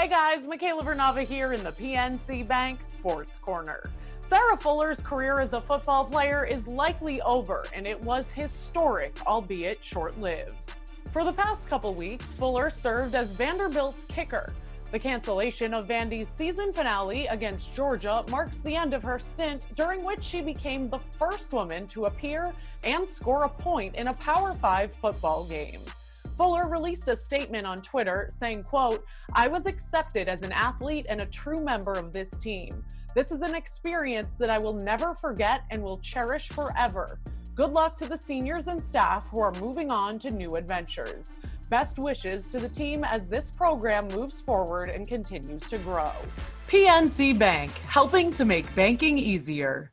Hey guys, Michaela Vernava here in the PNC Bank Sports Corner. Sarah Fuller's career as a football player is likely over, and it was historic, albeit short lived. For the past couple weeks, Fuller served as Vanderbilt's kicker. The cancellation of Vandy's season finale against Georgia marks the end of her stint, during which she became the first woman to appear and score a point in a Power 5 football game. Fuller released a statement on Twitter saying, quote, I was accepted as an athlete and a true member of this team. This is an experience that I will never forget and will cherish forever. Good luck to the seniors and staff who are moving on to new adventures. Best wishes to the team as this program moves forward and continues to grow. PNC Bank, helping to make banking easier.